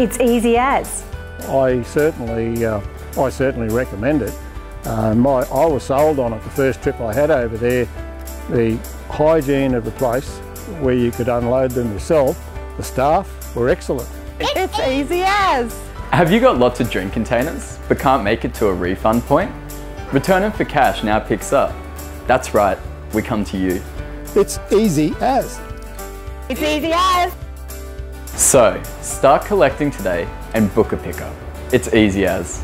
It's easy as. I certainly, uh, I certainly recommend it. Uh, my, I was sold on it the first trip I had over there. The hygiene of the place, where you could unload them yourself, the staff were excellent. It's easy as. Have you got lots of drink containers but can't make it to a refund point? Return them for cash now picks up. That's right, we come to you. It's easy as. It's easy as. So, start collecting today and book a pickup. It's easy as.